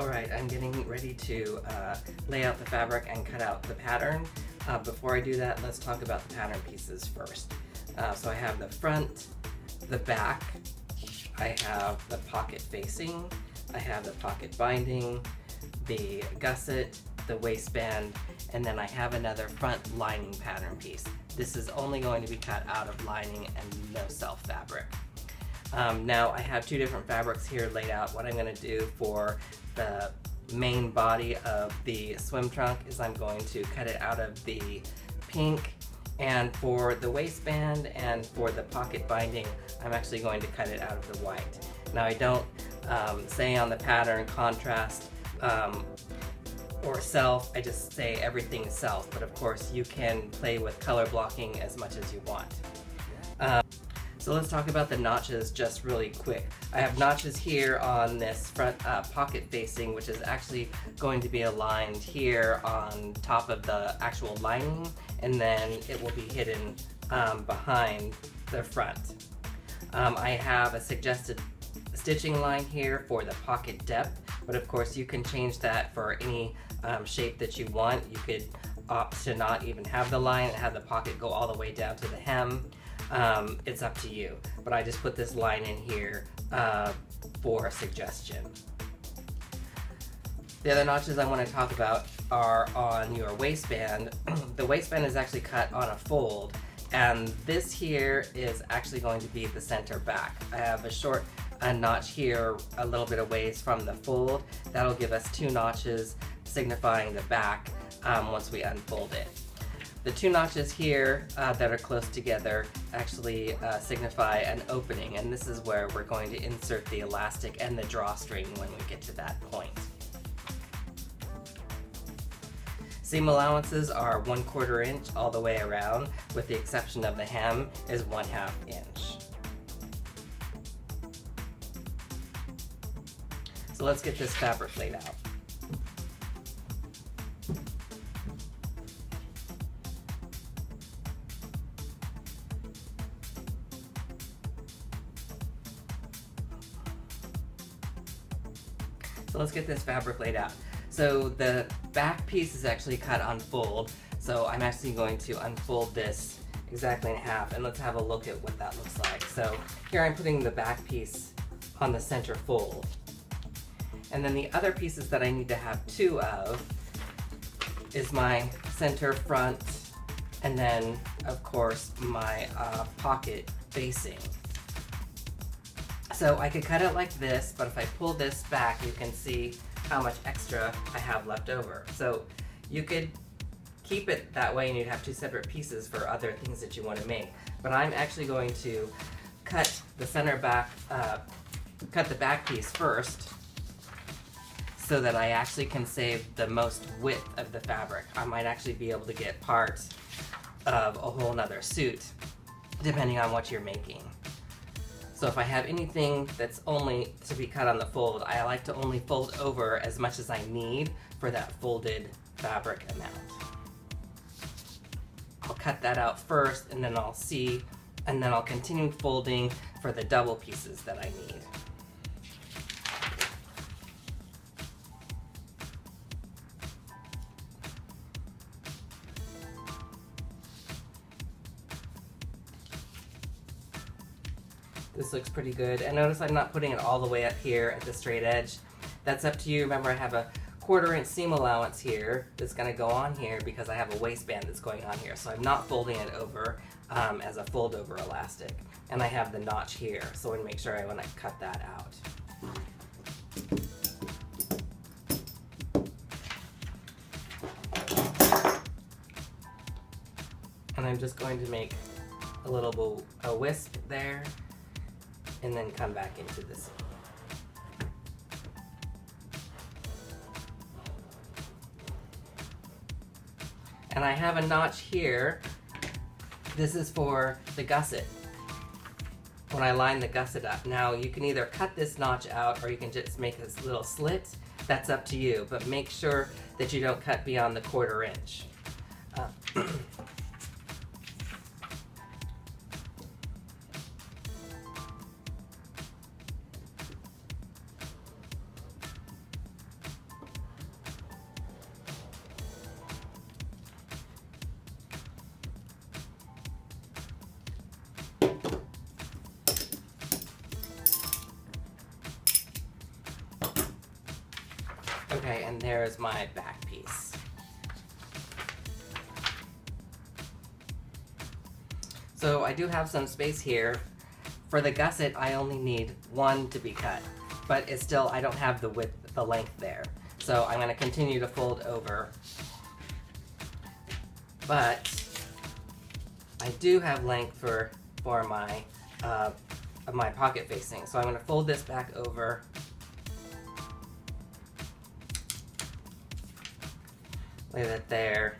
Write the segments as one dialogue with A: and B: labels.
A: Alright, I'm getting ready to uh, lay out the fabric and cut out the pattern. Uh, before I do that, let's talk about the pattern pieces first. Uh, so I have the front, the back, I have the pocket facing, I have the pocket binding, the gusset, the waistband, and then I have another front lining pattern piece. This is only going to be cut out of lining and no self fabric. Um, now I have two different fabrics here laid out. What I'm going to do for the main body of the swim trunk is I'm going to cut it out of the pink and for the waistband and for the pocket binding I'm actually going to cut it out of the white. Now I don't um, say on the pattern contrast um, or self, I just say everything self, but of course you can play with color blocking as much as you want. So let's talk about the notches just really quick. I have notches here on this front uh, pocket facing, which is actually going to be aligned here on top of the actual lining, and then it will be hidden um, behind the front. Um, I have a suggested stitching line here for the pocket depth, but of course you can change that for any um, shape that you want. You could opt to not even have the line and have the pocket go all the way down to the hem. Um, it's up to you, but I just put this line in here uh, for a suggestion. The other notches I want to talk about are on your waistband. the waistband is actually cut on a fold, and this here is actually going to be the center back. I have a short a notch here a little bit away from the fold. That'll give us two notches signifying the back um, once we unfold it. The two notches here uh, that are close together actually uh, signify an opening, and this is where we're going to insert the elastic and the drawstring when we get to that point. Seam allowances are one quarter inch all the way around, with the exception of the hem is one half inch. So let's get this fabric laid out. Let's get this fabric laid out. So the back piece is actually cut on fold. So I'm actually going to unfold this exactly in half and let's have a look at what that looks like. So here I'm putting the back piece on the center fold. And then the other pieces that I need to have two of is my center front and then of course my uh, pocket facing. So I could cut it like this, but if I pull this back, you can see how much extra I have left over. So you could keep it that way and you'd have two separate pieces for other things that you want to make. But I'm actually going to cut the center back, uh, cut the back piece first so that I actually can save the most width of the fabric. I might actually be able to get parts of a whole nother suit depending on what you're making. So if I have anything that's only to be cut on the fold, I like to only fold over as much as I need for that folded fabric amount. I'll cut that out first and then I'll see, and then I'll continue folding for the double pieces that I need. This looks pretty good. And notice I'm not putting it all the way up here at the straight edge. That's up to you. Remember I have a quarter inch seam allowance here that's going to go on here because I have a waistband that's going on here. So I'm not folding it over um, as a fold over elastic. And I have the notch here, so I want to make sure I want to cut that out. And I'm just going to make a little a wisp there and then come back into seam. And I have a notch here. This is for the gusset. When I line the gusset up. Now you can either cut this notch out or you can just make this little slit. That's up to you, but make sure that you don't cut beyond the quarter inch. Have some space here. For the gusset, I only need one to be cut, but it's still, I don't have the width, the length there. So I'm gonna continue to fold over. But I do have length for, for my, uh, my pocket facing. So I'm gonna fold this back over lay that there,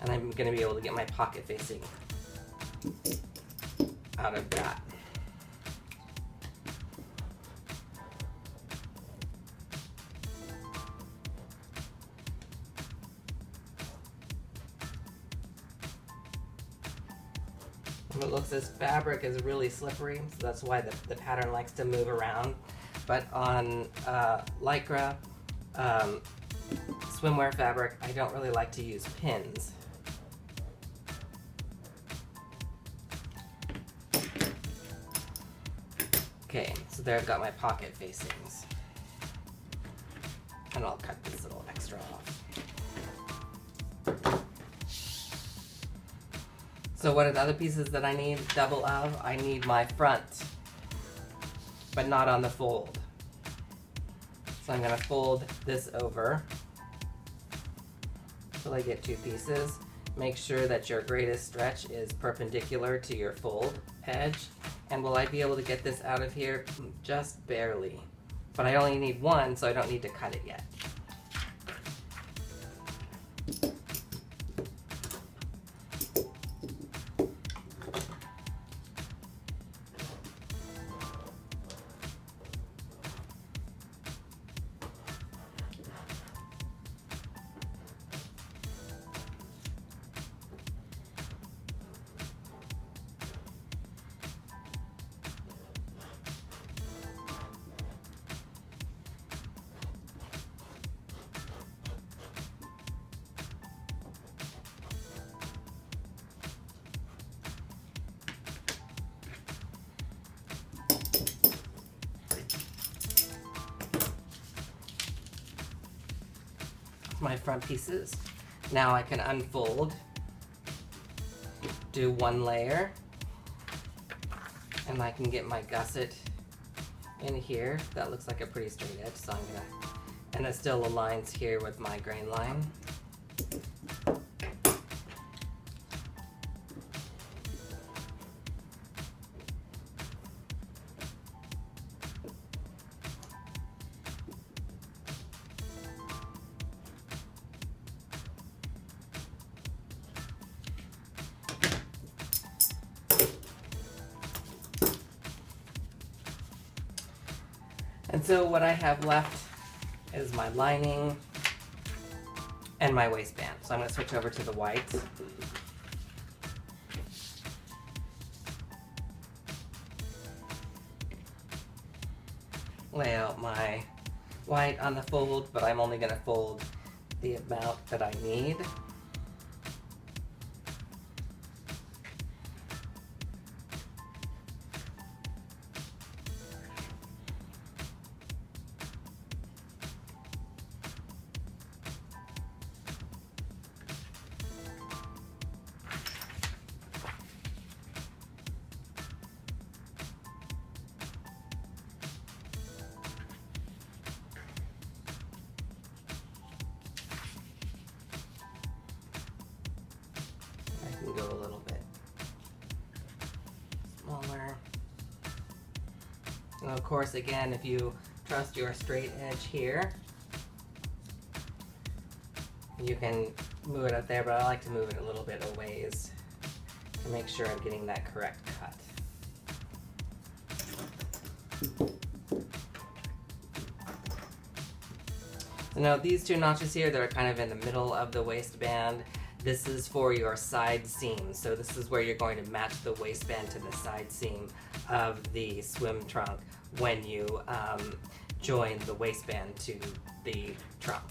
A: and I'm gonna be able to get my pocket facing out of that. it looks this fabric is really slippery, so that's why the, the pattern likes to move around. But on uh, Lycra, um, swimwear fabric, I don't really like to use pins. So there I've got my pocket facings. And I'll cut this little extra off. So what are the other pieces that I need double of? I need my front, but not on the fold. So I'm gonna fold this over till I get two pieces. Make sure that your greatest stretch is perpendicular to your fold edge. And will I be able to get this out of here? Just barely. But I only need one, so I don't need to cut it yet. Pieces. Now I can unfold, do one layer, and I can get my gusset in here. That looks like a pretty straight edge, so I'm gonna, and it still aligns here with my grain line. Have left is my lining and my waistband. So I'm gonna switch over to the white. Lay out my white on the fold, but I'm only gonna fold the amount that I need. And of course, again, if you trust your straight edge here, you can move it up there, but I like to move it a little bit a ways to make sure I'm getting that correct cut. Now these two notches here that are kind of in the middle of the waistband, this is for your side seam. So this is where you're going to match the waistband to the side seam of the swim trunk when you um, join the waistband to the trunk.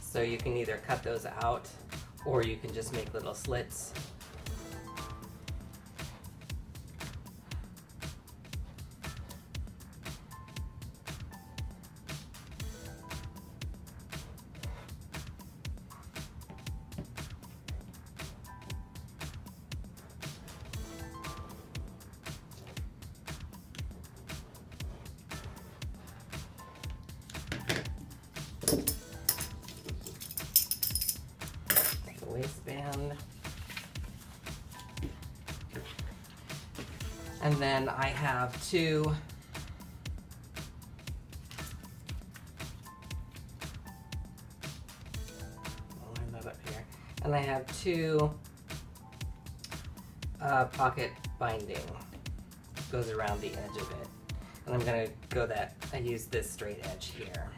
A: So you can either cut those out or you can just make little slits have two line that up here. And I have two uh, pocket binding goes around the edge of it. And I'm gonna go that, I use this straight edge here.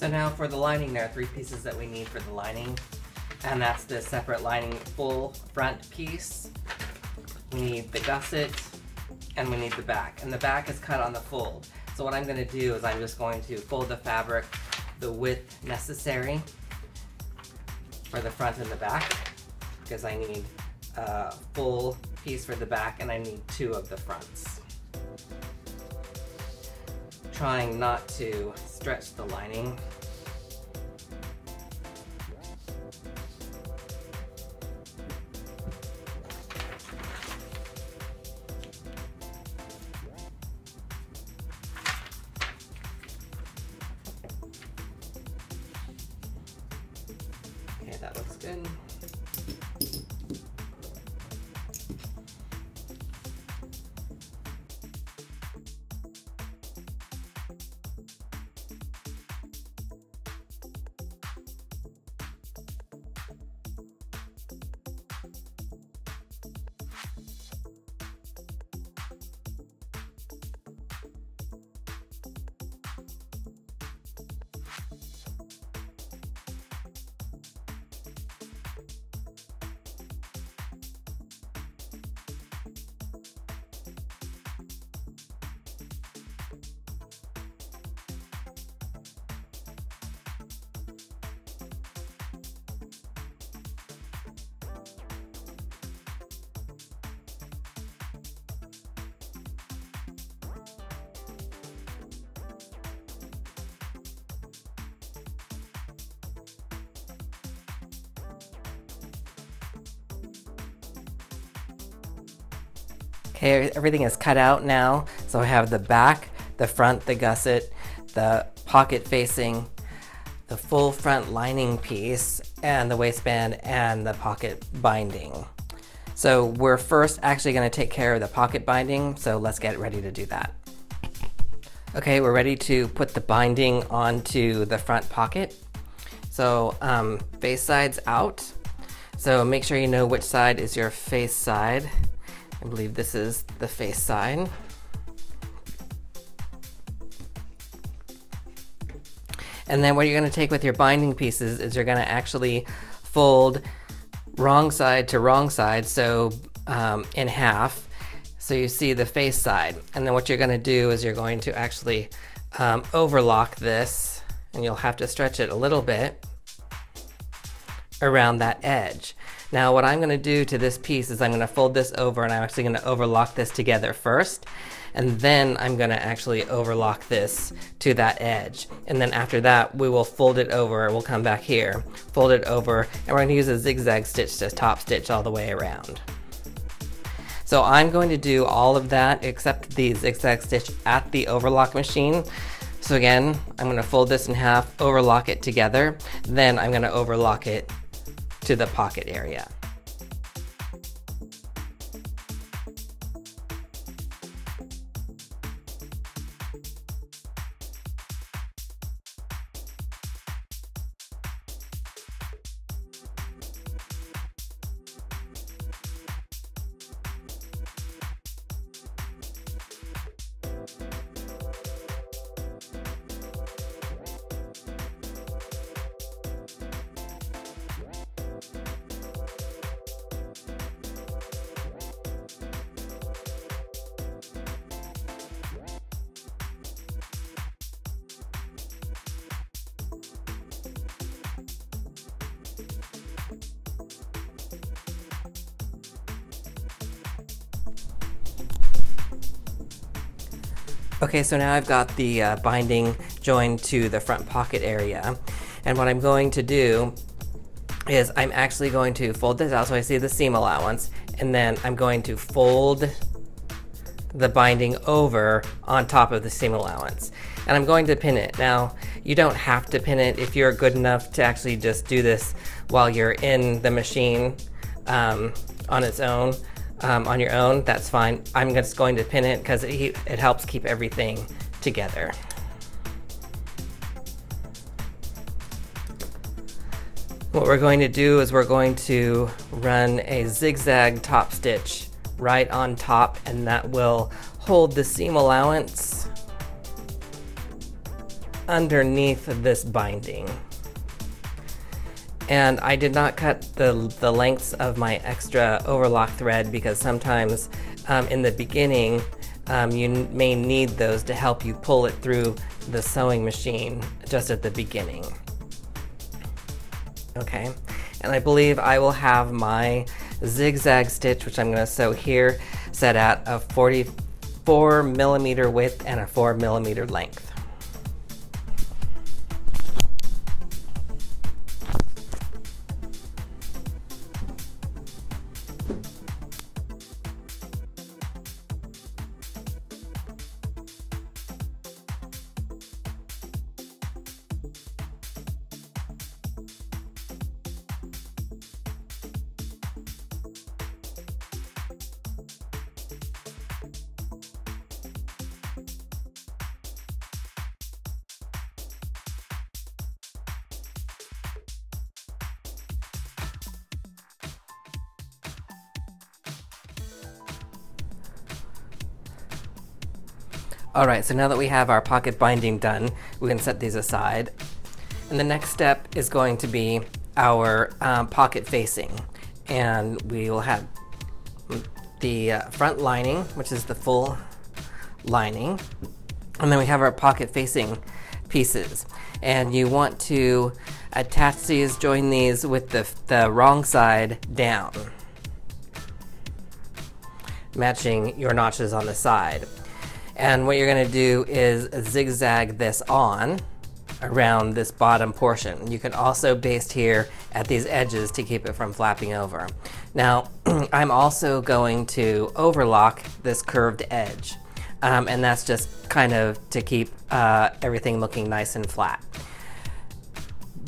A: So now for the lining, there are three pieces that we need for the lining. And that's the separate lining full front piece. We need the gusset, and we need the back. And the back is cut on the fold. So what I'm gonna do is I'm just going to fold the fabric the width necessary for the front and the back, because I need a full piece for the back and I need two of the fronts. Trying not to stretch the lining. Everything is cut out now. So I have the back, the front, the gusset, the pocket facing, the full front lining piece, and the waistband and the pocket binding. So we're first actually gonna take care of the pocket binding, so let's get ready to do that. Okay, we're ready to put the binding onto the front pocket. So um, face sides out. So make sure you know which side is your face side. I believe this is the face side. And then what you're gonna take with your binding pieces is you're gonna actually fold wrong side to wrong side, so um, in half. So you see the face side. And then what you're gonna do is you're going to actually um, overlock this, and you'll have to stretch it a little bit around that edge. Now what I'm gonna do to this piece is I'm gonna fold this over and I'm actually gonna overlock this together first and then I'm gonna actually overlock this to that edge. And then after that, we will fold it over, we'll come back here, fold it over, and we're gonna use a zigzag stitch to top stitch all the way around. So I'm going to do all of that except the zigzag stitch at the overlock machine. So again, I'm gonna fold this in half, overlock it together, then I'm gonna overlock it to the pocket area. So now I've got the uh, binding joined to the front pocket area. And what I'm going to do is I'm actually going to fold this out so I see the seam allowance, and then I'm going to fold the binding over on top of the seam allowance. And I'm going to pin it. Now, you don't have to pin it if you're good enough to actually just do this while you're in the machine um, on its own, um, on your own, that's fine. I'm just going to pin it because it, it helps keep everything together. What we're going to do is we're going to run a zigzag top stitch right on top and that will hold the seam allowance underneath this binding. And I did not cut the, the lengths of my extra overlock thread because sometimes um, in the beginning um, you may need those to help you pull it through the sewing machine just at the beginning okay? And I believe I will have my zigzag stitch, which I'm gonna sew here, set at a 44 millimeter width and a four millimeter length. Alright, so now that we have our pocket binding done, we can set these aside. And the next step is going to be our um, pocket facing. And we will have the uh, front lining, which is the full lining. And then we have our pocket facing pieces. And you want to attach these, join these with the, the wrong side down, matching your notches on the side. And what you're gonna do is zigzag this on around this bottom portion. You can also baste here at these edges to keep it from flapping over. Now, I'm also going to overlock this curved edge. Um, and that's just kind of to keep uh, everything looking nice and flat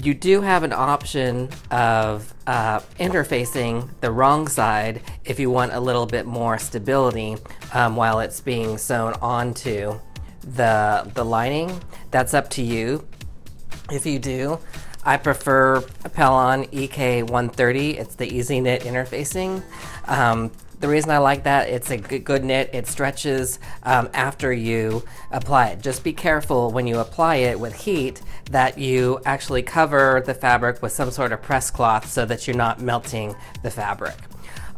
A: you do have an option of uh, interfacing the wrong side if you want a little bit more stability um, while it's being sewn onto the, the lining. That's up to you. If you do, I prefer Pellon EK130. It's the Easy Knit interfacing. Um, the reason I like that, it's a good knit. It stretches um, after you apply it. Just be careful when you apply it with heat that you actually cover the fabric with some sort of press cloth so that you're not melting the fabric.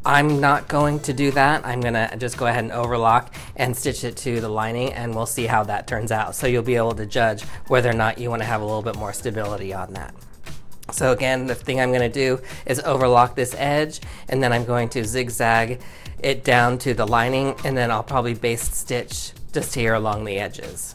A: I'm not going to do that. I'm gonna just go ahead and overlock and stitch it to the lining and we'll see how that turns out. So you'll be able to judge whether or not you wanna have a little bit more stability on that. So again, the thing I'm to do is overlock this edge and then I'm going to zigzag it down to the lining and then I'll probably baste stitch just here along the edges.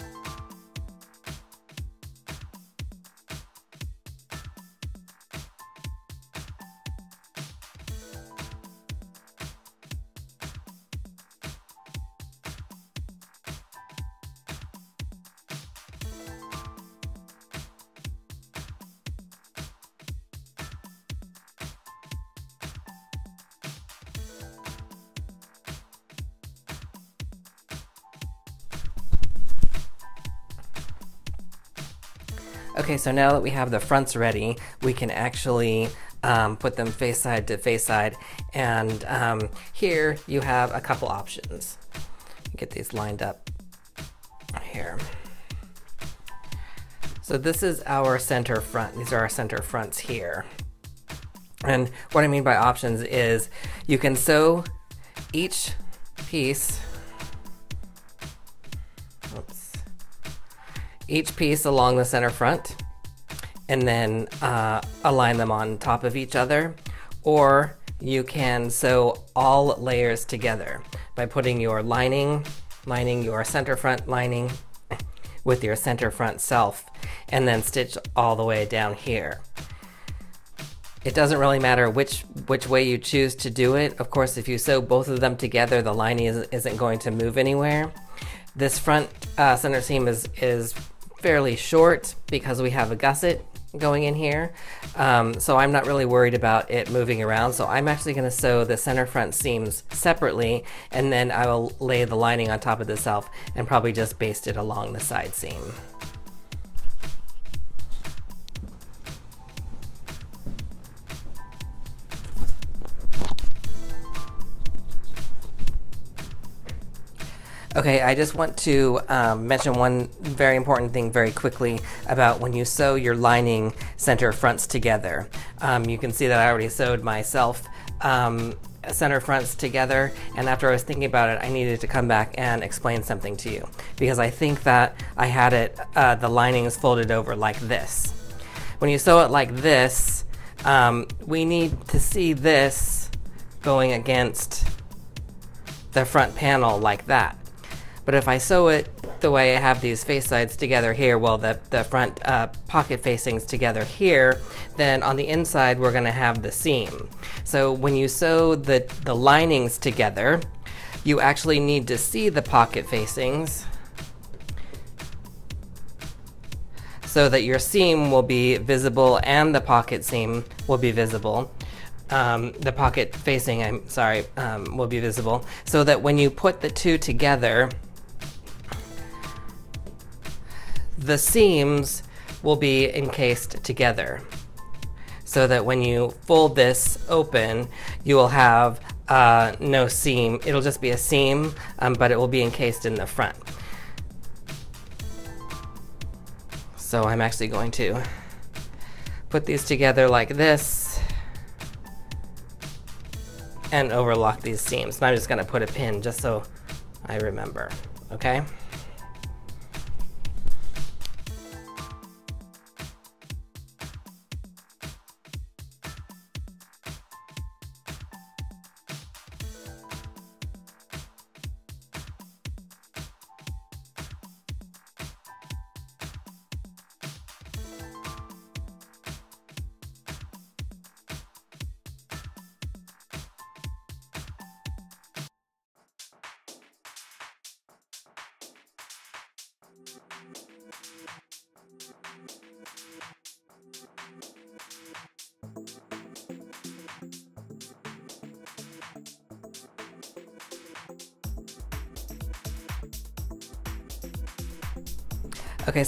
A: あ! Okay, so now that we have the fronts ready, we can actually um, put them face side to face side. And um, here you have a couple options. Get these lined up here. So this is our center front. These are our center fronts here. And what I mean by options is you can sew each piece each piece along the center front and then uh, align them on top of each other or you can sew all layers together by putting your lining lining your center front lining with your center front self and then stitch all the way down here. It doesn't really matter which which way you choose to do it. Of course, if you sew both of them together, the lining is, not going to move anywhere. This front uh, center seam is, is fairly short because we have a gusset going in here. Um, so I'm not really worried about it moving around. So I'm actually going to sew the center front seams separately and then I will lay the lining on top of the self and probably just baste it along the side seam. Okay, I just want to um, mention one very important thing very quickly about when you sew your lining center fronts together. Um, you can see that I already sewed myself um, center fronts together and after I was thinking about it I needed to come back and explain something to you because I think that I had it uh, the linings folded over like this. When you sew it like this um, we need to see this going against the front panel like that. But if I sew it the way I have these face sides together here, well, the, the front uh, pocket facings together here, then on the inside we're gonna have the seam. So when you sew the, the linings together, you actually need to see the pocket facings so that your seam will be visible and the pocket seam will be visible. Um, the pocket facing, I'm sorry, um, will be visible so that when you put the two together, the seams will be encased together so that when you fold this open, you will have uh, no seam. It'll just be a seam, um, but it will be encased in the front. So I'm actually going to put these together like this and overlock these seams. And I'm just gonna put a pin just so I remember, okay?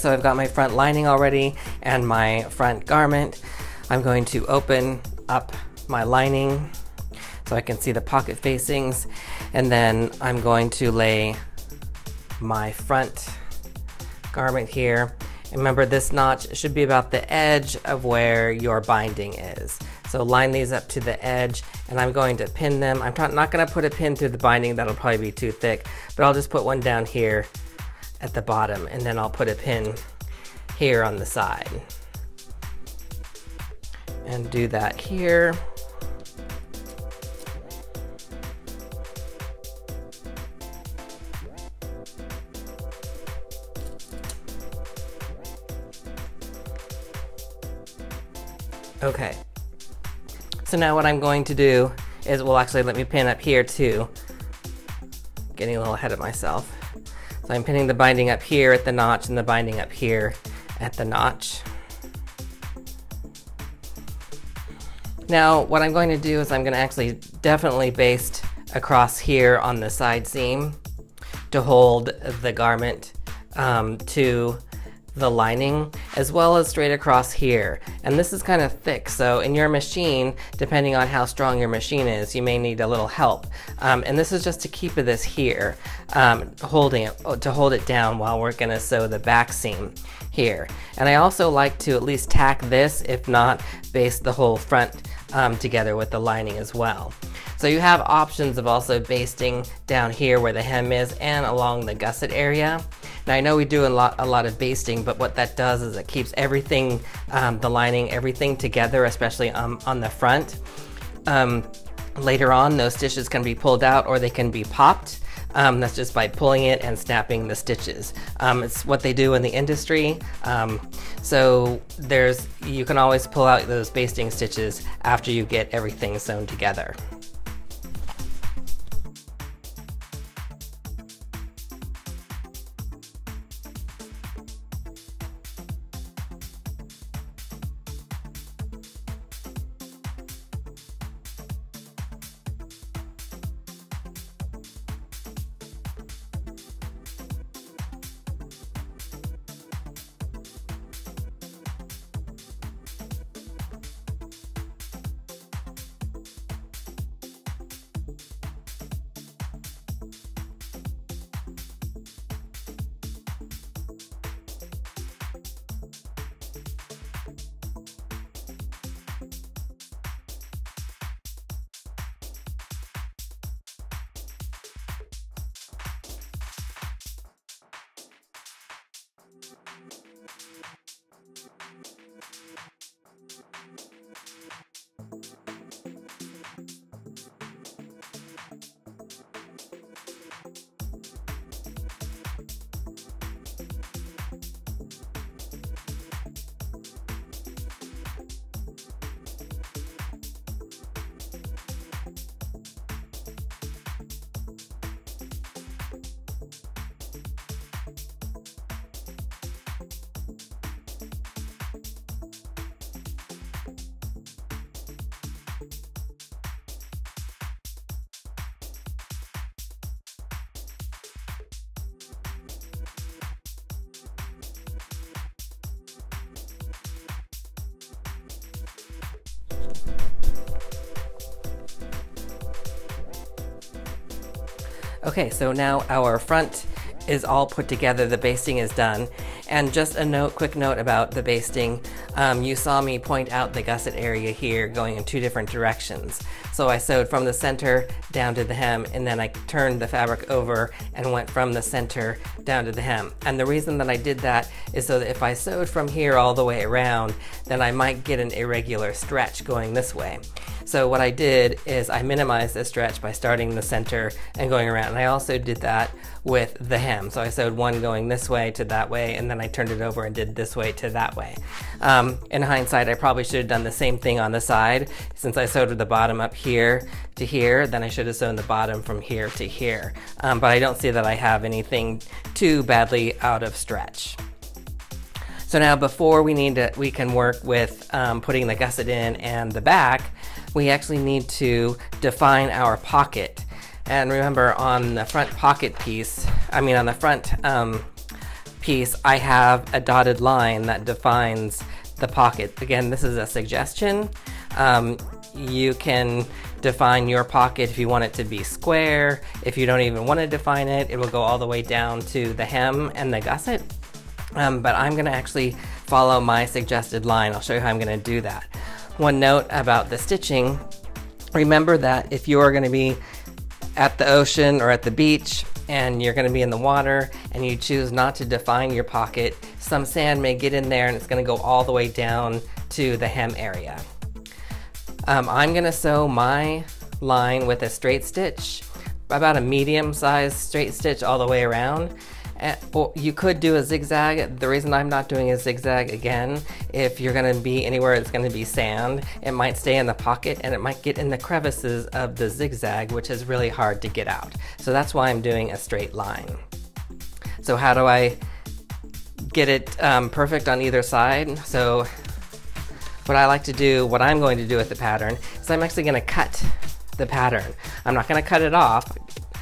A: So I've got my front lining already and my front garment. I'm going to open up my lining so I can see the pocket facings and then I'm going to lay my front garment here. Remember this notch should be about the edge of where your binding is. So line these up to the edge and I'm going to pin them. I'm not gonna put a pin through the binding, that'll probably be too thick, but I'll just put one down here at the bottom and then I'll put a pin here on the side. And do that here. Okay. So now what I'm going to do is, well actually let me pin up here too. Getting a little ahead of myself. So I'm pinning the binding up here at the notch and the binding up here at the notch. Now what I'm going to do is I'm going to actually definitely baste across here on the side seam to hold the garment um, to the lining as well as straight across here. And this is kind of thick, so in your machine, depending on how strong your machine is, you may need a little help. Um, and this is just to keep this here, um, holding it, to hold it down while we're gonna sew the back seam here. And I also like to at least tack this, if not baste the whole front um, together with the lining as well. So you have options of also basting down here where the hem is and along the gusset area. Now I know we do a lot, a lot of basting, but what that does is it keeps everything, um, the lining, everything together, especially um, on the front. Um, later on, those stitches can be pulled out or they can be popped. Um, that's just by pulling it and snapping the stitches. Um, it's what they do in the industry. Um, so there's you can always pull out those basting stitches after you get everything sewn together. Okay, so now our front is all put together, the basting is done. And just a note, quick note about the basting. Um, you saw me point out the gusset area here going in two different directions. So I sewed from the center down to the hem and then I turned the fabric over and went from the center down to the hem. And the reason that I did that is so that if I sewed from here all the way around, then I might get an irregular stretch going this way. So what I did is I minimized the stretch by starting the center and going around. And I also did that with the hem. So I sewed one going this way to that way, and then I turned it over and did this way to that way. Um, in hindsight, I probably should have done the same thing on the side. Since I sewed the bottom up here to here, then I should have sewn the bottom from here to here. Um, but I don't see that I have anything too badly out of stretch. So now before we need to, we can work with um, putting the gusset in and the back, we actually need to define our pocket. And remember on the front pocket piece, I mean on the front um, piece, I have a dotted line that defines the pocket. Again, this is a suggestion. Um, you can define your pocket if you want it to be square. If you don't even want to define it, it will go all the way down to the hem and the gusset. Um, but I'm going to actually follow my suggested line. I'll show you how I'm going to do that. One note about the stitching, remember that if you are going to be at the ocean or at the beach and you're going to be in the water and you choose not to define your pocket, some sand may get in there and it's going to go all the way down to the hem area. Um, I'm going to sew my line with a straight stitch, about a medium sized straight stitch all the way around. And, well, you could do a zigzag. The reason I'm not doing a zigzag again, if you're gonna be anywhere it's gonna be sand, it might stay in the pocket and it might get in the crevices of the zigzag, which is really hard to get out. So that's why I'm doing a straight line. So how do I get it um, perfect on either side? So what I like to do, what I'm going to do with the pattern, is I'm actually gonna cut the pattern. I'm not gonna cut it off.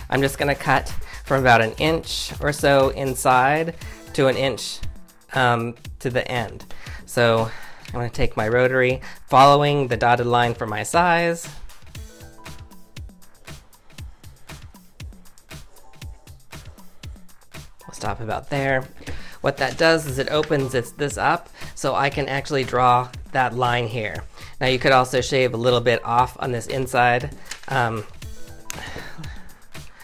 A: I'm just gonna cut from about an inch or so inside to an inch um, to the end. So I'm to take my rotary, following the dotted line for my size. We'll stop about there. What that does is it opens this up so I can actually draw that line here. Now you could also shave a little bit off on this inside, um,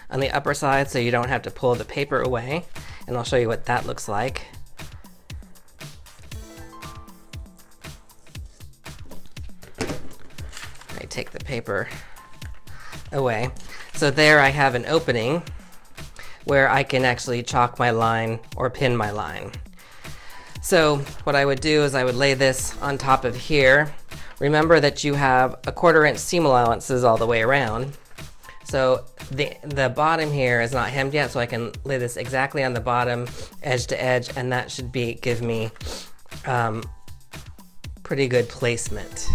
A: on the upper side so you don't have to pull the paper away. And I'll show you what that looks like. I take the paper away. So there I have an opening where I can actually chalk my line or pin my line. So what I would do is I would lay this on top of here. Remember that you have a quarter inch seam allowances all the way around. So the, the bottom here is not hemmed yet, so I can lay this exactly on the bottom, edge to edge, and that should be give me um, pretty good placement.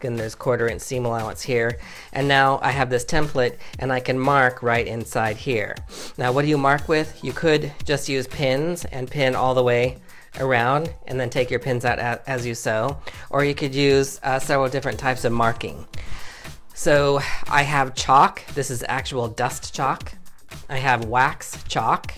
A: Again, there's quarter inch seam allowance here. And now I have this template and I can mark right inside here. Now what do you mark with? You could just use pins and pin all the way around and then take your pins out as you sew. Or you could use uh, several different types of marking. So I have chalk. This is actual dust chalk. I have wax chalk.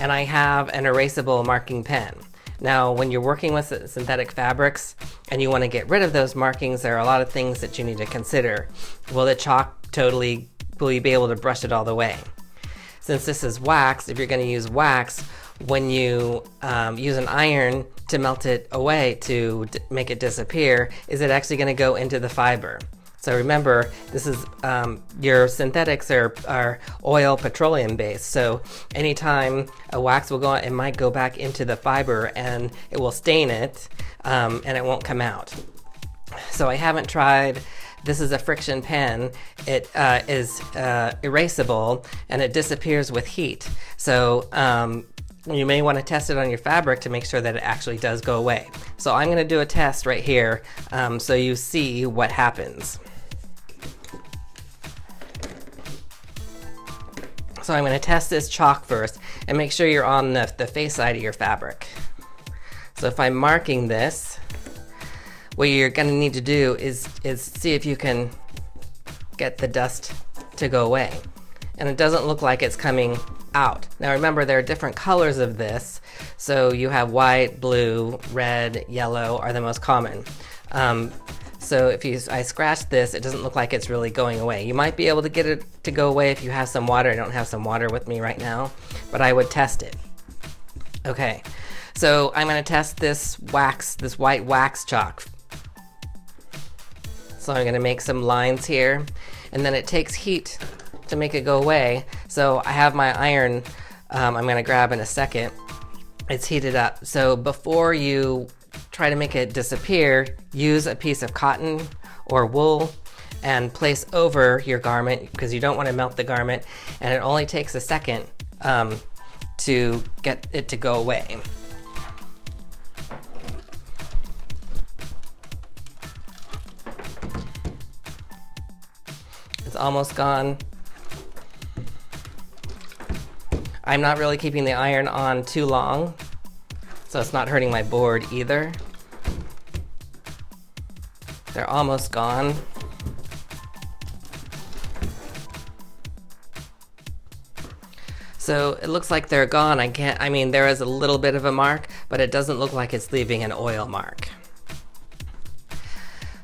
A: And I have an erasable marking pen. Now, when you're working with synthetic fabrics and you want to get rid of those markings, there are a lot of things that you need to consider. Will the chalk totally, will you be able to brush it all the way? Since this is wax, if you're going to use wax, when you um, use an iron to melt it away to make it disappear, is it actually going to go into the fiber? So remember, this is um, your synthetics are, are oil petroleum based. So anytime a wax will go on, it might go back into the fiber and it will stain it um, and it won't come out. So I haven't tried. This is a friction pen. It uh, is uh, erasable and it disappears with heat. So um, you may want to test it on your fabric to make sure that it actually does go away. So I'm going to do a test right here um, so you see what happens. So I'm going to test this chalk first and make sure you're on the, the face side of your fabric. So if I'm marking this, what you're going to need to do is, is see if you can get the dust to go away. And it doesn't look like it's coming out. Now remember there are different colors of this. So you have white, blue, red, yellow are the most common. Um, so if you, I scratch this, it doesn't look like it's really going away. You might be able to get it to go away if you have some water. I don't have some water with me right now, but I would test it. Okay, so I'm gonna test this wax, this white wax chalk. So I'm gonna make some lines here, and then it takes heat to make it go away. So I have my iron, um, I'm gonna grab in a second. It's heated up. So before you try to make it disappear, use a piece of cotton or wool and place over your garment because you don't want to melt the garment and it only takes a second um, to get it to go away. It's almost gone. I'm not really keeping the iron on too long so it's not hurting my board either. They're almost gone. So it looks like they're gone. I can't, I mean, there is a little bit of a mark, but it doesn't look like it's leaving an oil mark.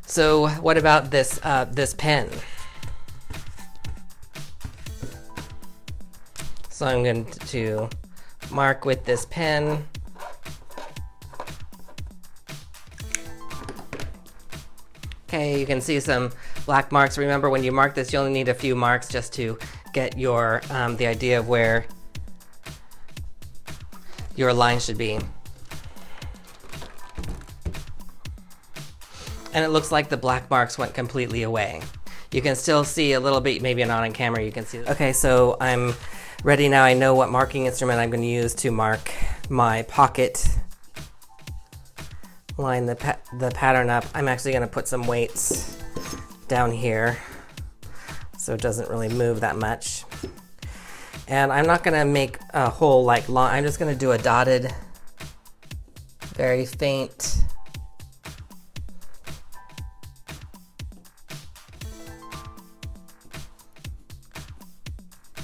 A: So what about this, uh, this pen? So I'm going to mark with this pen. Okay, you can see some black marks. Remember, when you mark this, you only need a few marks just to get your um, the idea of where your line should be. And it looks like the black marks went completely away. You can still see a little bit, maybe not on camera, you can see. Okay, so I'm ready now. I know what marking instrument I'm going to use to mark my pocket line the, pa the pattern up, I'm actually going to put some weights down here so it doesn't really move that much. And I'm not going to make a whole like long, I'm just going to do a dotted very faint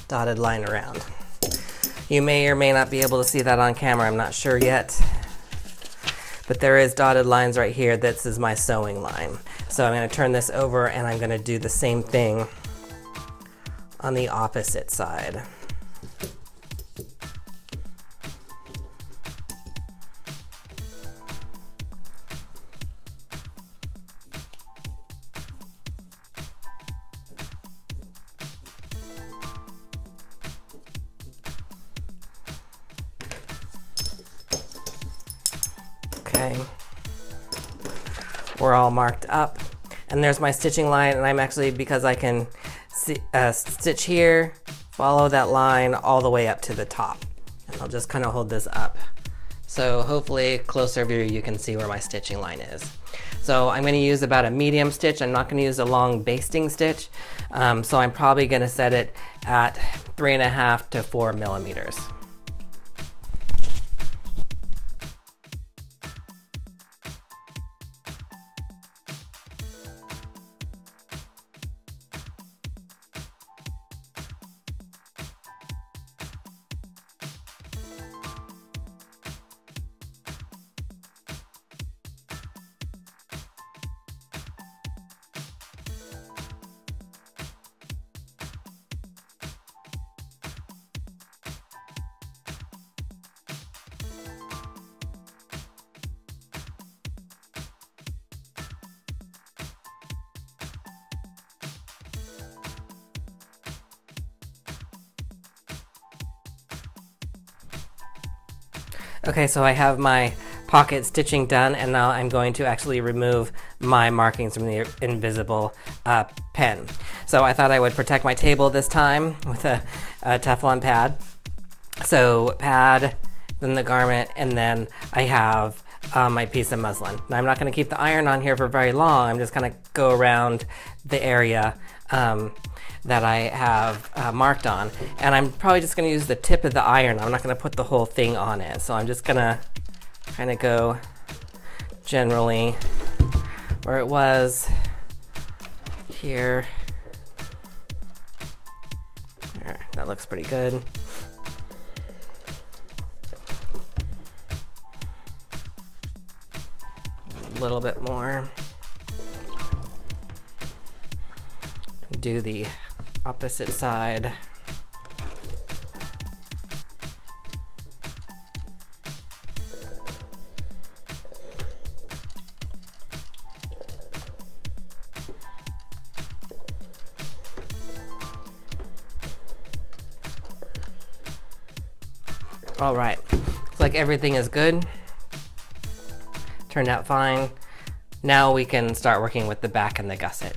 A: dotted line around. You may or may not be able to see that on camera, I'm not sure yet. But there is dotted lines right here, this is my sewing line. So I'm gonna turn this over and I'm gonna do the same thing on the opposite side. We're all marked up. And there's my stitching line, and I'm actually, because I can uh, stitch here, follow that line all the way up to the top. And I'll just kind of hold this up. So hopefully, closer view, you can see where my stitching line is. So I'm gonna use about a medium stitch. I'm not gonna use a long basting stitch. Um, so I'm probably gonna set it at three and a half to four millimeters. Okay, so I have my pocket stitching done and now I'm going to actually remove my markings from the invisible uh, pen. So I thought I would protect my table this time with a, a Teflon pad. So pad, then the garment, and then I have um, my piece of muslin. Now I'm not going to keep the iron on here for very long. I'm just going to go around the area um, that I have uh, marked on. And I'm probably just gonna use the tip of the iron. I'm not gonna put the whole thing on it. So I'm just gonna kind of go generally where it was here. That looks pretty good. Little bit more. Do the opposite side. All right, looks like everything is good. Turned out fine. Now we can start working with the back and the gusset.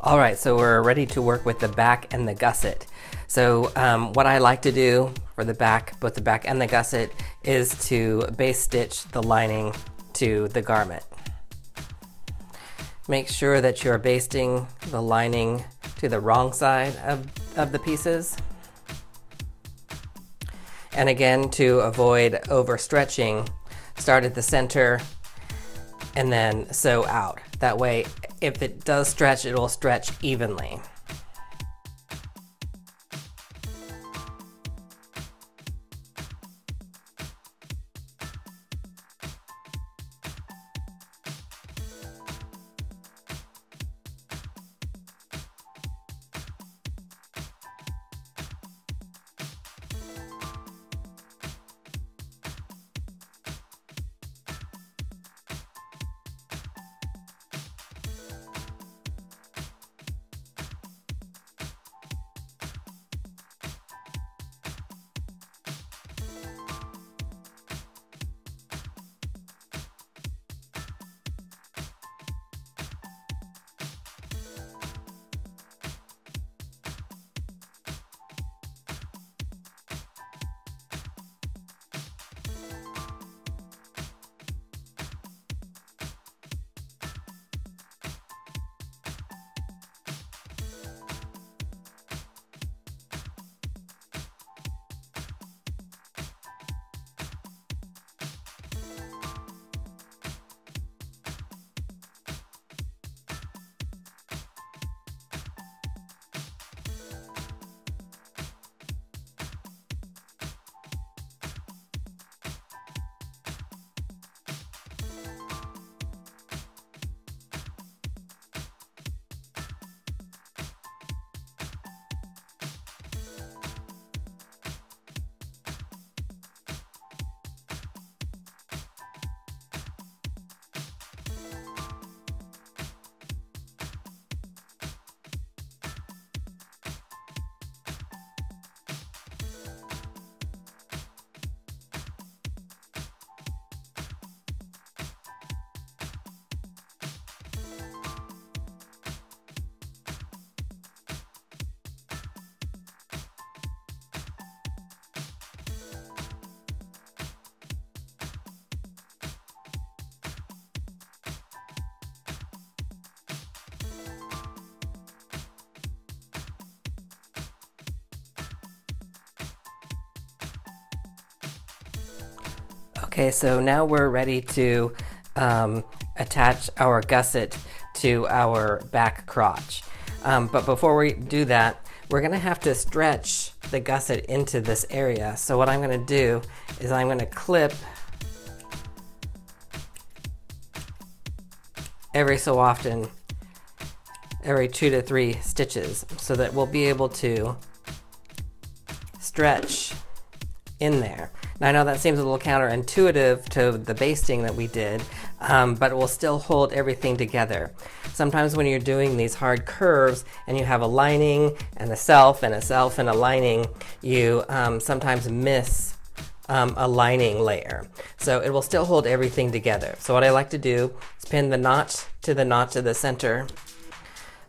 A: All right, so we're ready to work with the back and the gusset. So um, what I like to do for the back, both the back and the gusset, is to base stitch the lining to the garment. Make sure that you're basting the lining to the wrong side of, of the pieces. And again, to avoid overstretching, start at the center and then sew out. That way if it does stretch, it will stretch evenly. Okay, so now we're ready to um, attach our gusset to our back crotch. Um, but before we do that, we're gonna have to stretch the gusset into this area. So what I'm gonna do is I'm gonna clip every so often, every two to three stitches, so that we'll be able to stretch in there. I know that seems a little counterintuitive to the basting that we did, um, but it will still hold everything together. Sometimes when you're doing these hard curves and you have a lining and a self and a self and a lining, you um, sometimes miss um, a lining layer. So it will still hold everything together. So what I like to do is pin the notch to the notch of the center,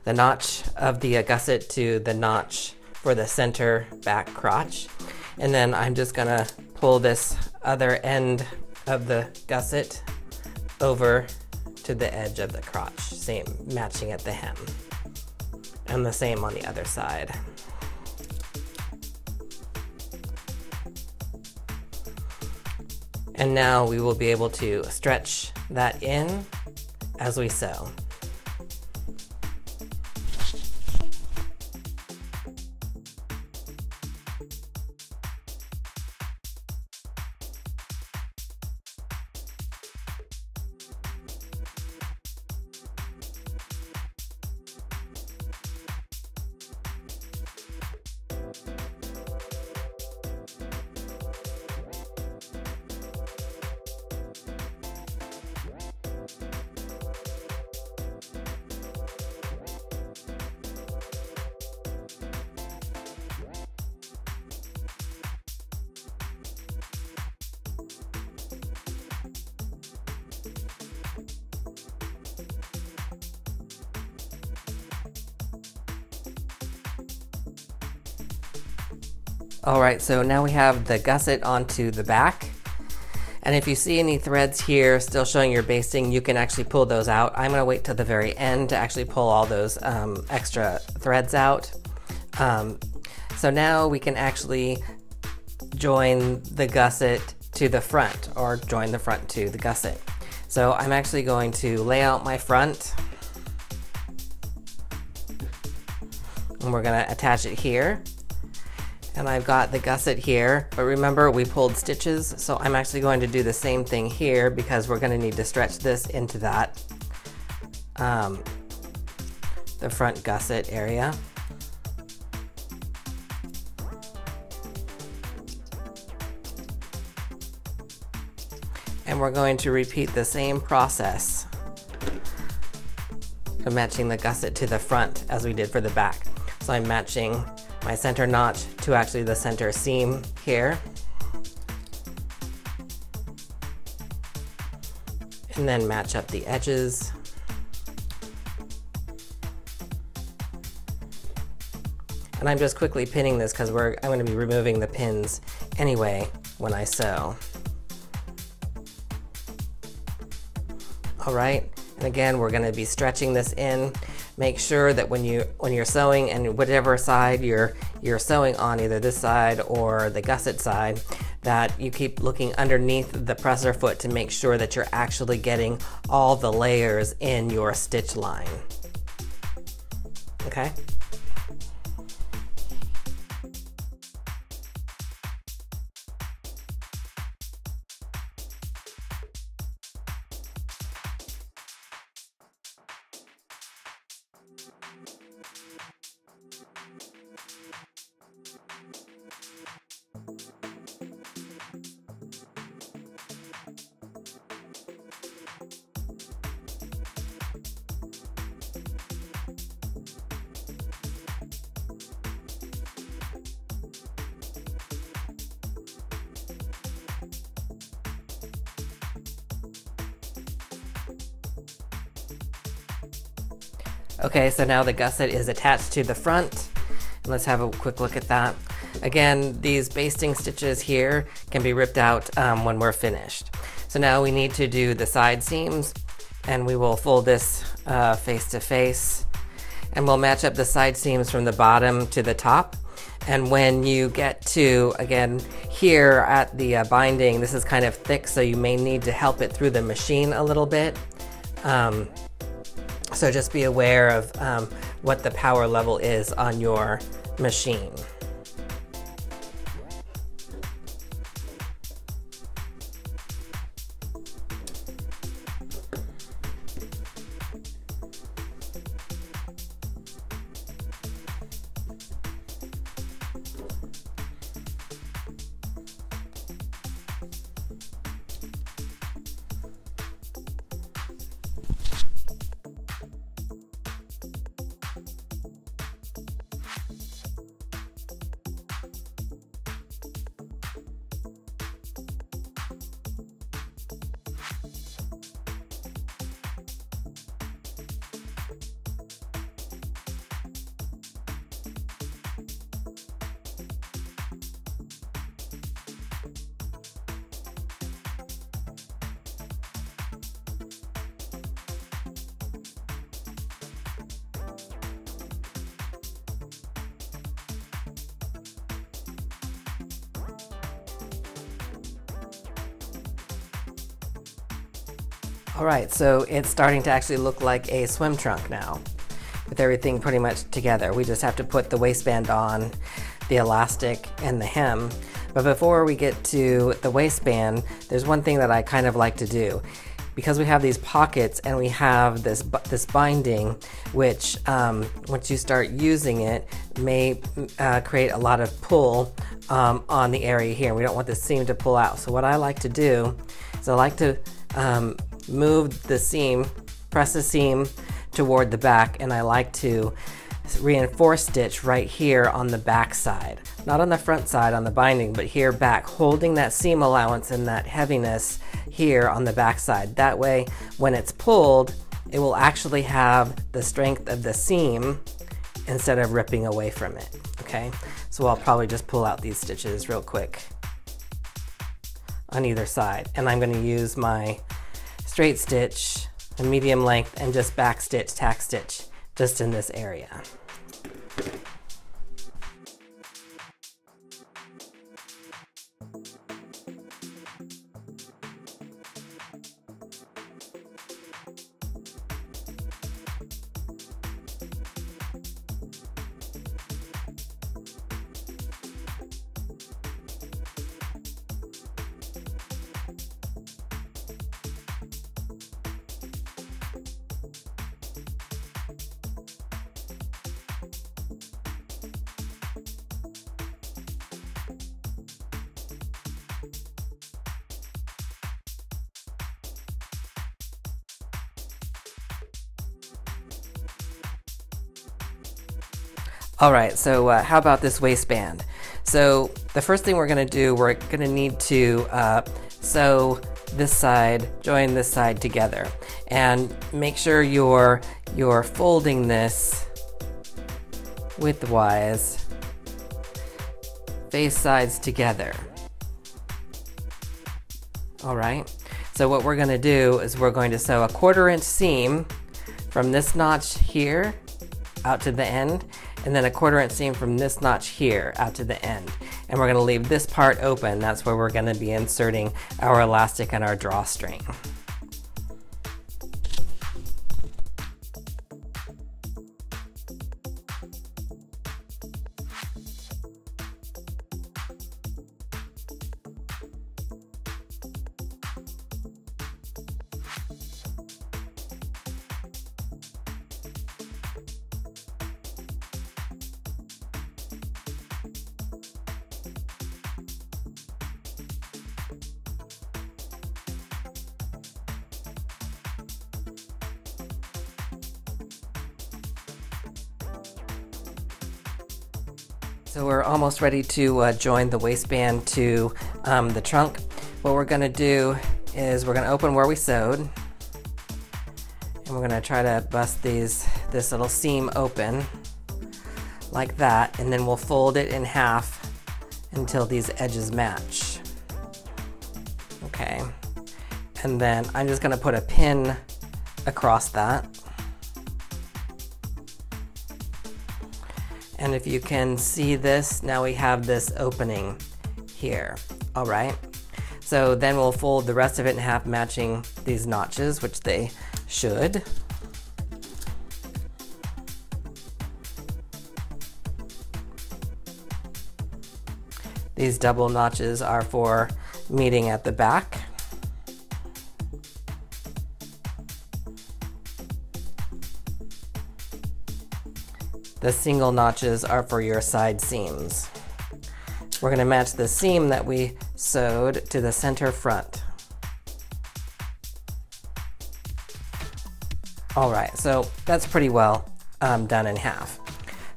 A: the notch of the gusset to the notch for the center back crotch. And then I'm just gonna pull this other end of the gusset over to the edge of the crotch, same matching at the hem. And the same on the other side. And now we will be able to stretch that in as we sew. All right, so now we have the gusset onto the back. And if you see any threads here still showing your basting, you can actually pull those out. I'm gonna wait till the very end to actually pull all those um, extra threads out. Um, so now we can actually join the gusset to the front or join the front to the gusset. So I'm actually going to lay out my front and we're gonna attach it here and I've got the gusset here, but remember we pulled stitches, so I'm actually going to do the same thing here because we're gonna need to stretch this into that, um, the front gusset area. And we're going to repeat the same process of matching the gusset to the front as we did for the back. So I'm matching my center notch to actually the center seam here. And then match up the edges. And I'm just quickly pinning this because we're I'm going to be removing the pins anyway when I sew. All right, and again, we're going to be stretching this in make sure that when you when you're sewing and whatever side you're you're sewing on either this side or the gusset side that you keep looking underneath the presser foot to make sure that you're actually getting all the layers in your stitch line. Okay Okay, so now the gusset is attached to the front. Let's have a quick look at that. Again, these basting stitches here can be ripped out um, when we're finished. So now we need to do the side seams and we will fold this uh, face to face and we'll match up the side seams from the bottom to the top And when you get to, again, here at the uh, binding, this is kind of thick, so you may need to help it through the machine a little bit. Um, so just be aware of um, what the power level is on your machine. So it's starting to actually look like a swim trunk now with everything pretty much together. We just have to put the waistband on, the elastic, and the hem. But before we get to the waistband, there's one thing that I kind of like to do. Because we have these pockets and we have this this binding, which um, once you start using it, may uh, create a lot of pull um, on the area here. We don't want the seam to pull out. So what I like to do is I like to um, move the seam, press the seam toward the back, and I like to reinforce stitch right here on the back side. Not on the front side on the binding, but here back, holding that seam allowance and that heaviness here on the back side. That way, when it's pulled, it will actually have the strength of the seam instead of ripping away from it, okay? So I'll probably just pull out these stitches real quick on either side. And I'm gonna use my straight stitch, a medium length, and just back stitch, tack stitch, just in this area. All right, so uh, how about this waistband? So the first thing we're gonna do, we're gonna need to uh, sew this side, join this side together. And make sure you're, you're folding this widthwise, face sides together. All right, so what we're gonna do is we're going to sew a quarter inch seam from this notch here out to the end and then a quarter inch seam from this notch here out to the end. And we're gonna leave this part open. That's where we're gonna be inserting our elastic and our drawstring. So we're almost ready to uh, join the waistband to um, the trunk. What we're gonna do is we're gonna open where we sewed and we're gonna try to bust these this little seam open like that and then we'll fold it in half until these edges match. Okay, and then I'm just gonna put a pin across that if you can see this, now we have this opening here, all right? So then we'll fold the rest of it in half matching these notches, which they should. These double notches are for meeting at the back. The single notches are for your side seams. We're going to match the seam that we sewed to the center front. All right, so that's pretty well um, done in half.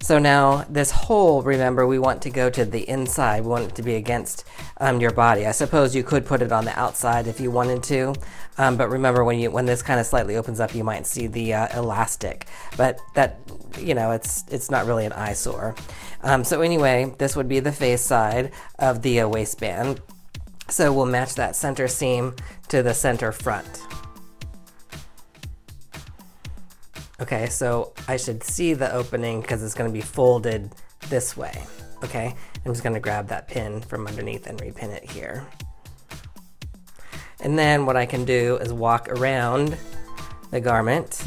A: So now this hole, remember, we want to go to the inside. We want it to be against um, your body. I suppose you could put it on the outside if you wanted to, um, but remember when you when this kind of slightly opens up, you might see the uh, elastic. But that, you know, it's it's not really an eyesore. Um, so anyway, this would be the face side of the uh, waistband. So we'll match that center seam to the center front. Okay, so I should see the opening because it's going to be folded this way. Okay, I'm just going to grab that pin from underneath and repin it here. And then what I can do is walk around the garment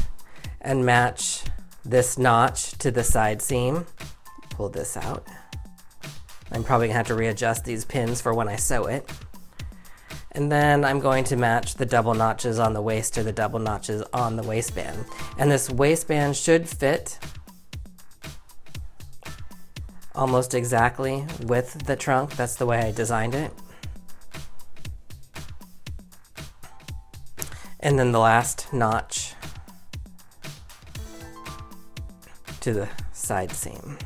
A: and match this notch to the side seam. Pull this out. I'm probably gonna have to readjust these pins for when I sew it. And then I'm going to match the double notches on the waist to the double notches on the waistband. And this waistband should fit almost exactly with the trunk. That's the way I designed it. And then the last notch to the side seam.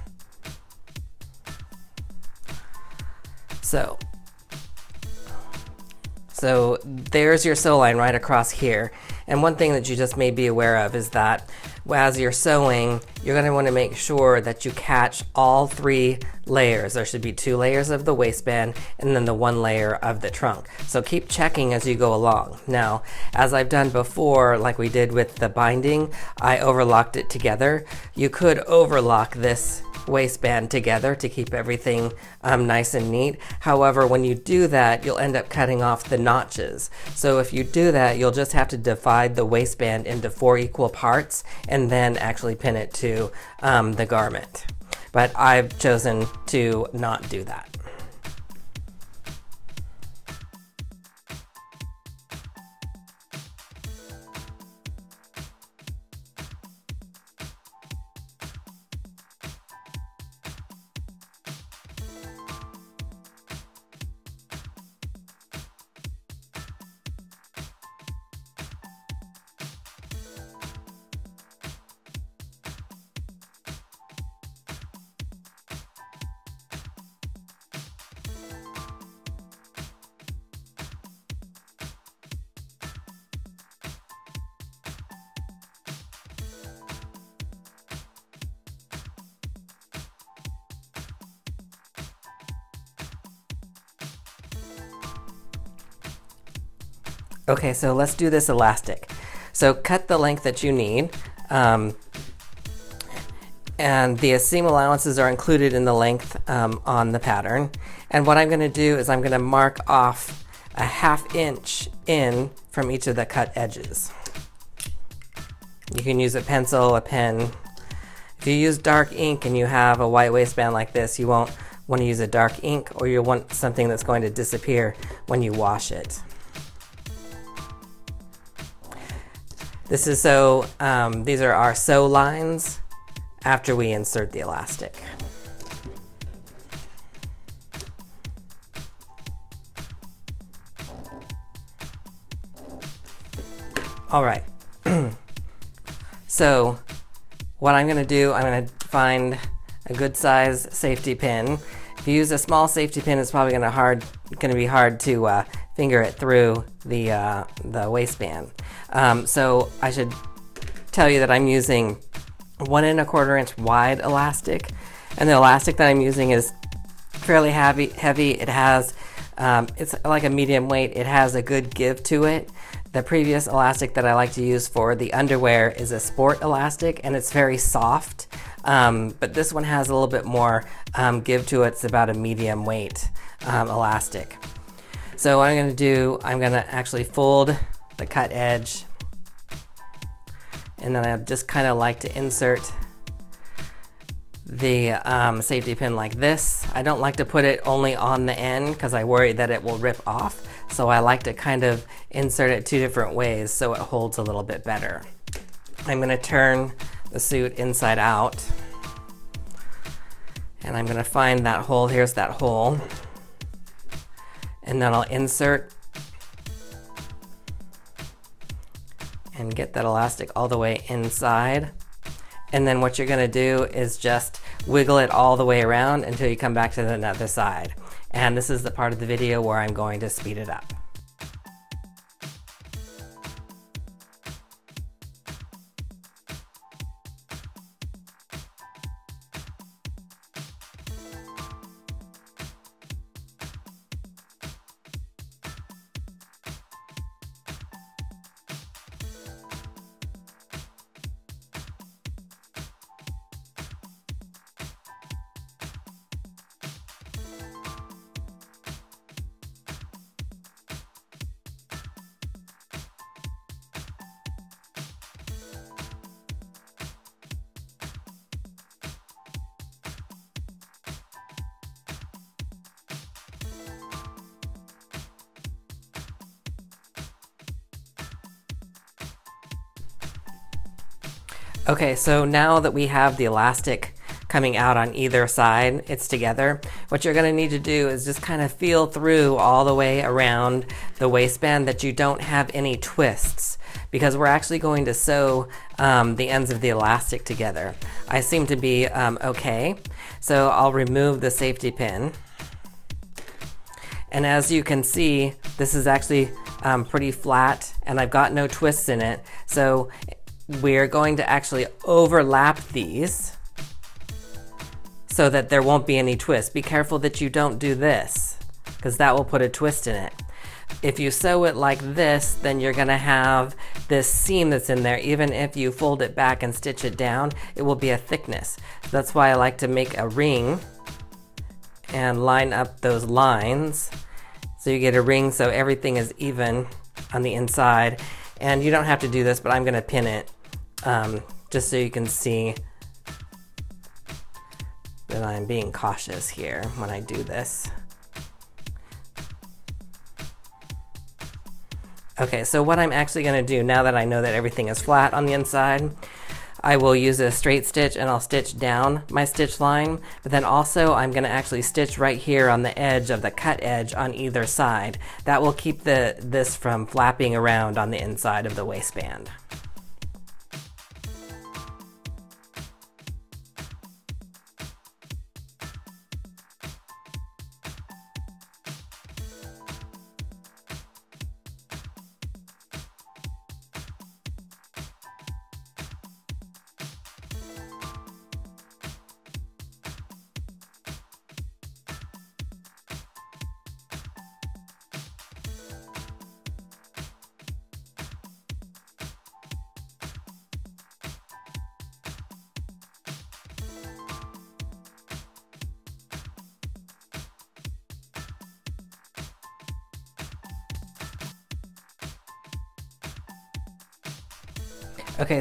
A: So so there's your sew line right across here. And one thing that you just may be aware of is that as you're sewing, you're going to want to make sure that you catch all three layers. There should be two layers of the waistband and then the one layer of the trunk. So keep checking as you go along. Now, as I've done before, like we did with the binding, I overlocked it together. You could overlock this waistband together to keep everything um, nice and neat. However, when you do that, you'll end up cutting off the notches. So if you do that, you'll just have to divide the waistband into four equal parts and then actually pin it to um, the garment. But I've chosen to not do that. Okay, so let's do this elastic. So cut the length that you need. Um, and the seam allowances are included in the length um, on the pattern. And what I'm going to do is I'm going to mark off a half inch in from each of the cut edges. You can use a pencil, a pen. If you use dark ink and you have a white waistband like this, you won't want to use a dark ink or you want something that's going to disappear when you wash it. This is so, um, these are our sew lines after we insert the elastic. All right. so what I'm gonna do, I'm gonna find a good size safety pin. If you use a small safety pin, it's probably gonna hard, gonna be hard to uh, finger it through the, uh, the waistband. Um, so I should tell you that I'm using one and a quarter inch wide elastic. And the elastic that I'm using is fairly heavy. heavy. It has, um, it's like a medium weight. It has a good give to it. The previous elastic that I like to use for the underwear is a sport elastic and it's very soft. Um, but this one has a little bit more um, give to it. It's about a medium weight um, elastic. So what I'm going to do, I'm going to actually fold the cut edge and then I just kind of like to insert the um, safety pin like this. I don't like to put it only on the end because I worry that it will rip off. So I like to kind of insert it two different ways so it holds a little bit better. I'm going to turn the suit inside out. And I'm going to find that hole. Here's that hole. And then I'll insert and get that elastic all the way inside. And then what you're gonna do is just wiggle it all the way around until you come back to the other side. And this is the part of the video where I'm going to speed it up. Okay, so now that we have the elastic coming out on either side, it's together, what you're gonna need to do is just kind of feel through all the way around the waistband that you don't have any twists because we're actually going to sew um, the ends of the elastic together. I seem to be um, okay, so I'll remove the safety pin. And as you can see, this is actually um, pretty flat and I've got no twists in it. So we're going to actually overlap these so that there won't be any twist. Be careful that you don't do this because that will put a twist in it. If you sew it like this, then you're gonna have this seam that's in there. Even if you fold it back and stitch it down, it will be a thickness. That's why I like to make a ring and line up those lines. So you get a ring so everything is even on the inside. And you don't have to do this, but I'm gonna pin it um, just so you can see that I'm being cautious here when I do this. Okay, so what I'm actually gonna do now that I know that everything is flat on the inside, I will use a straight stitch and I'll stitch down my stitch line, but then also I'm gonna actually stitch right here on the edge of the cut edge on either side. That will keep the this from flapping around on the inside of the waistband.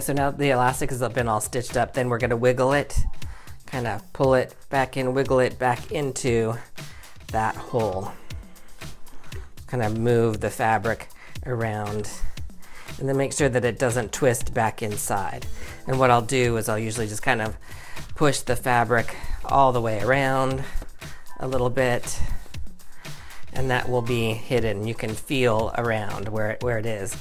A: So now the elastic has been all stitched up, then we're gonna wiggle it, kind of pull it back in, wiggle it back into that hole. Kind of move the fabric around and then make sure that it doesn't twist back inside. And what I'll do is I'll usually just kind of push the fabric all the way around a little bit and that will be hidden. You can feel around where it, where it is.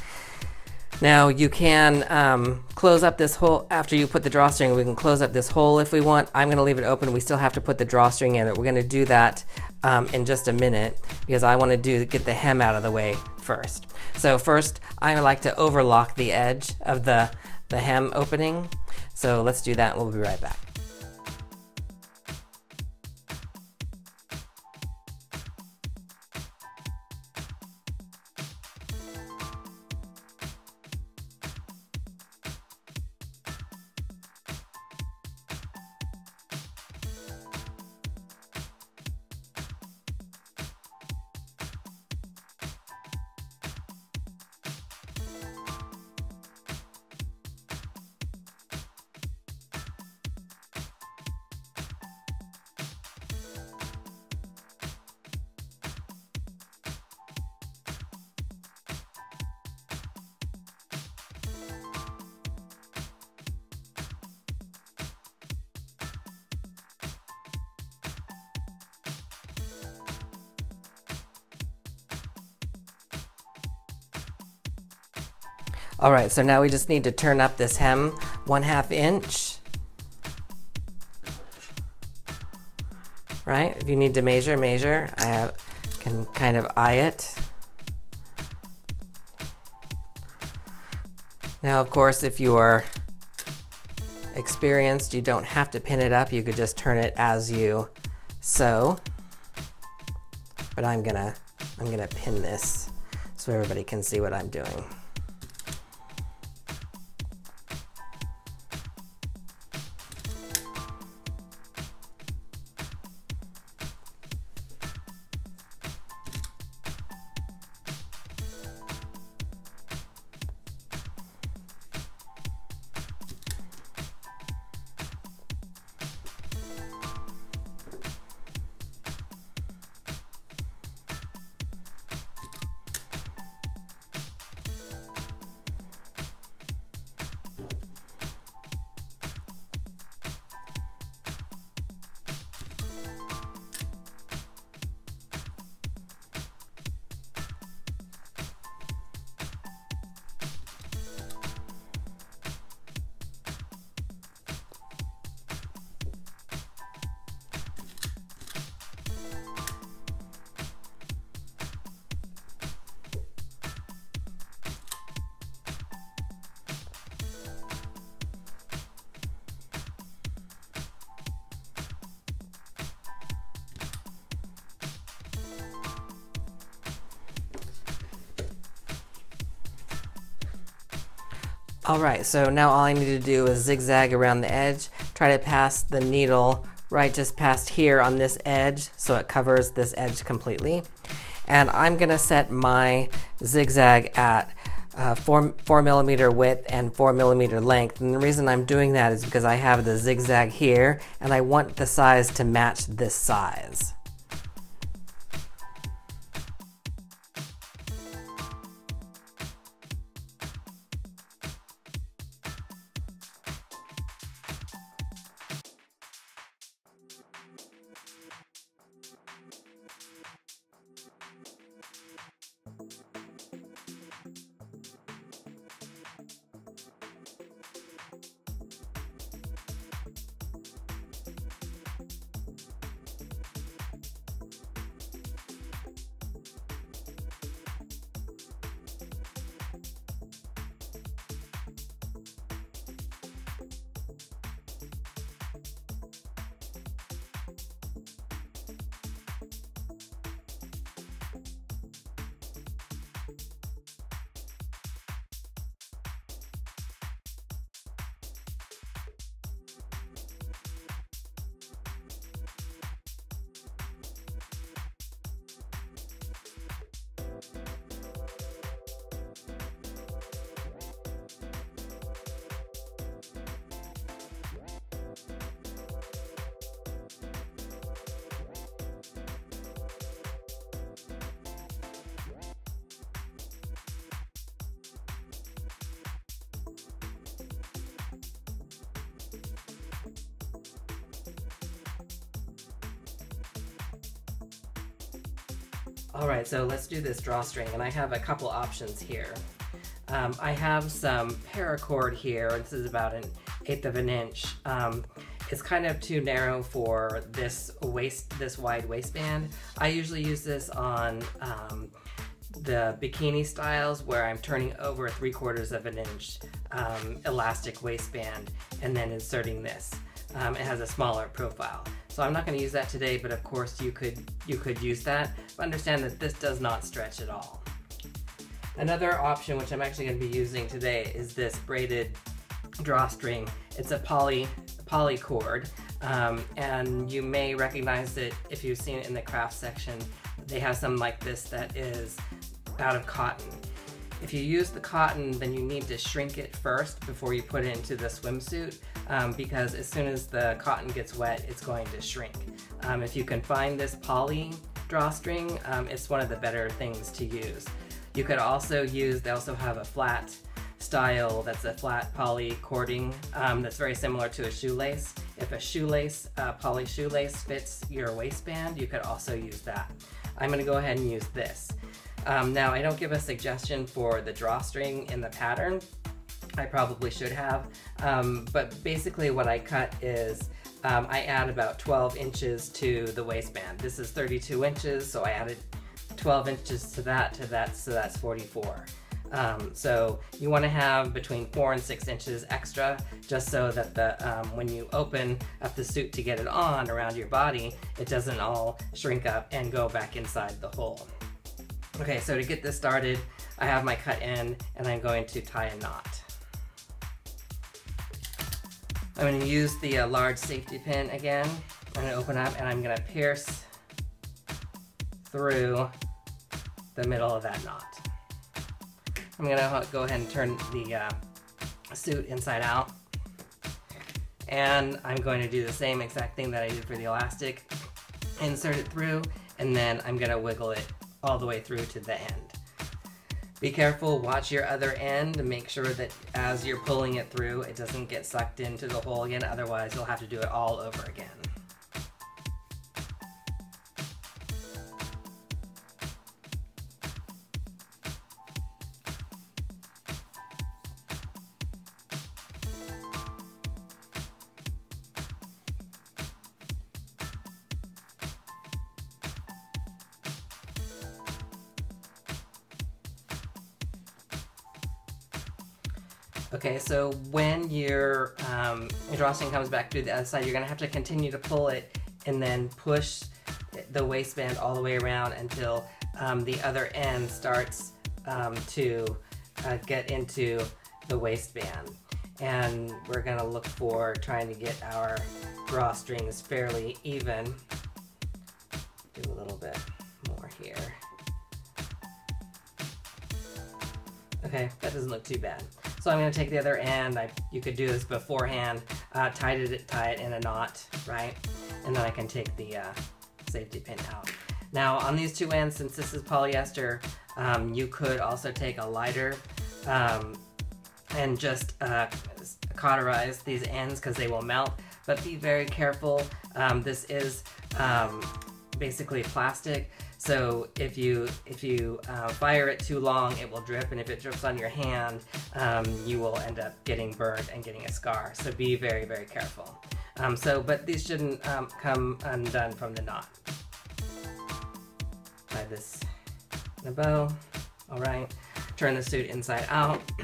A: Now you can um, close up this hole after you put the drawstring. We can close up this hole if we want. I'm going to leave it open. We still have to put the drawstring in it. We're going to do that um, in just a minute because I want to do get the hem out of the way first. So first, I like to overlock the edge of the the hem opening. So let's do that. We'll be right back. All right, so now we just need to turn up this hem one half inch. Right, if you need to measure, measure. I have, can kind of eye it. Now, of course, if you are experienced, you don't have to pin it up. You could just turn it as you sew. But I'm gonna, I'm gonna pin this so everybody can see what I'm doing. Alright, so now all I need to do is zigzag around the edge, try to pass the needle right just past here on this edge so it covers this edge completely. And I'm going to set my zigzag at uh, four, four millimeter width and four millimeter length. And the reason I'm doing that is because I have the zigzag here and I want the size to match this size. This drawstring, and I have a couple options here. Um, I have some paracord here. This is about an eighth of an inch. Um, it's kind of too narrow for this waist, this wide waistband. I usually use this on um, the bikini styles where I'm turning over three quarters of an inch um, elastic waistband and then inserting this. Um, it has a smaller profile. So I'm not going to use that today, but of course you could you could use that. Understand that this does not stretch at all. Another option, which I'm actually going to be using today, is this braided drawstring. It's a poly poly cord, um, and you may recognize it if you've seen it in the craft section. They have some like this that is out of cotton. If you use the cotton, then you need to shrink it first before you put it into the swimsuit um, because as soon as the cotton gets wet, it's going to shrink. Um, if you can find this poly drawstring, um, it's one of the better things to use. You could also use, they also have a flat style that's a flat poly cording um, that's very similar to a shoelace. If a shoelace, uh, poly shoelace fits your waistband, you could also use that. I'm gonna go ahead and use this. Um, now I don't give a suggestion for the drawstring in the pattern. I probably should have, um, but basically what I cut is um, I add about 12 inches to the waistband. This is 32 inches, so I added 12 inches to that, to that, so that's 44. Um, so you want to have between four and six inches extra, just so that the um, when you open up the suit to get it on around your body, it doesn't all shrink up and go back inside the hole. Okay, so to get this started, I have my cut end and I'm going to tie a knot. I'm going to use the uh, large safety pin again. I'm going to open up and I'm going to pierce through the middle of that knot. I'm going to go ahead and turn the uh, suit inside out. And I'm going to do the same exact thing that I did for the elastic. Insert it through, and then I'm going to wiggle it all the way through to the end. Be careful, watch your other end, make sure that as you're pulling it through, it doesn't get sucked into the hole again, otherwise you'll have to do it all over again. So when your, um, drawstring comes back through the other side, you're going to have to continue to pull it and then push the waistband all the way around until um, the other end starts um, to uh, get into the waistband. And we're going to look for trying to get our drawstrings fairly even. Do a little bit more here. Okay, that doesn't look too bad. So I'm going to take the other end. I, you could do this beforehand. Uh, tie it, tie it in a knot, right? And then I can take the uh, safety pin out. Now on these two ends, since this is polyester, um, you could also take a lighter um, and just uh, cauterize these ends because they will melt. But be very careful. Um, this is um, basically plastic. So if you if you uh, fire it too long, it will drip, and if it drips on your hand, um, you will end up getting burned and getting a scar. So be very very careful. Um, so, but these shouldn't um, come undone from the knot. Tie this in a bow. All right. Turn the suit inside out.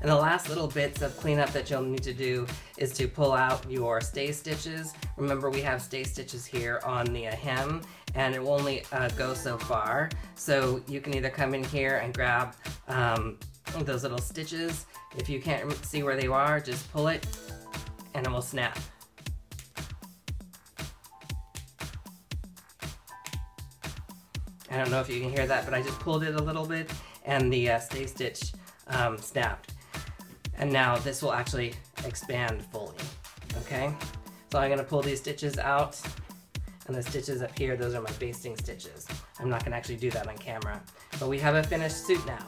A: And the last little bits of cleanup that you'll need to do is to pull out your stay stitches. Remember we have stay stitches here on the hem and it will only uh, go so far. So you can either come in here and grab um, those little stitches. If you can't see where they are, just pull it and it will snap. I don't know if you can hear that, but I just pulled it a little bit and the uh, stay stitch um, snapped. And now this will actually expand fully, okay? So I'm gonna pull these stitches out and the stitches up here, those are my basting stitches. I'm not gonna actually do that on camera. But we have a finished suit now.